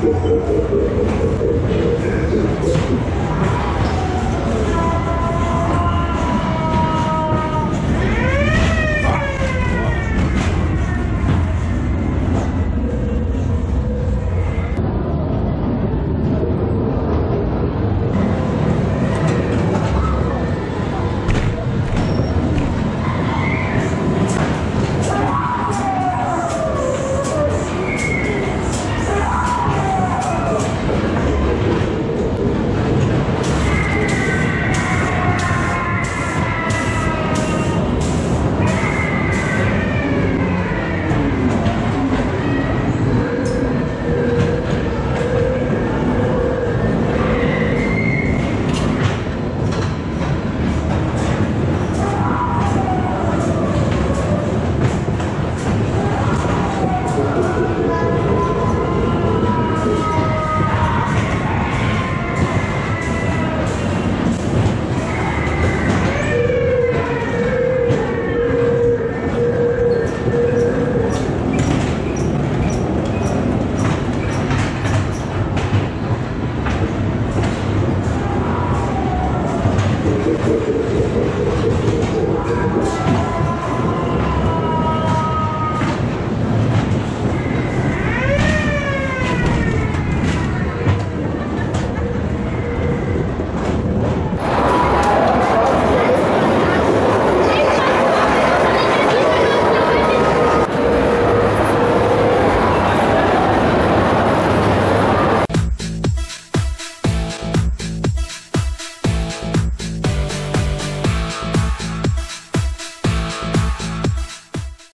フフフ。あっ。